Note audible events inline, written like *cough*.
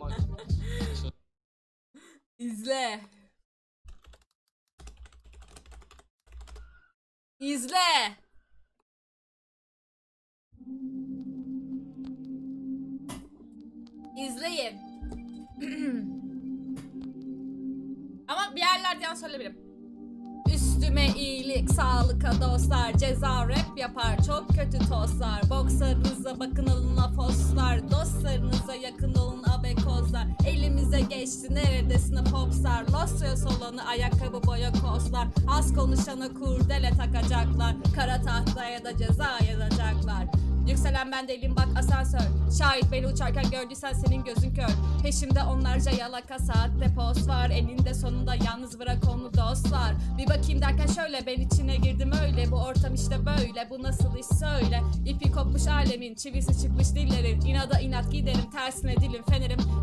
Bak. İzle. İzle. İzleyin. *clears throat* Ama bir yerlerden söyleyebilirim. Üstüme iyilik, sağlıka dostlar Ceza rap yapar, çok kötü tostlar Bokslarınıza bakın alın afoslar Dostlarınıza abekozlar Elimize geçti. Neredesin? Popstar. Losya olanı ayakkabı boya koslar Az konuşana kurdele takacaklar. Kara tahtaya da ceza yazacaklar. Yükselen ben değilim. Bak asansör. Şahit beni uçarken gördüysen senin gözün kör. Peşimde onlarca yalaka saatte post var. Eninde sonunda yalnız bırak onu dostlar. Bir bakayım derken şöyle ben içine girdim öyle. Bu ortam işte böyle. Bu nasıl iş? Söyle. İpi kopmuş alemin çivisi çıkmış dillerin. İnada inat giderim tersine dilim fenerim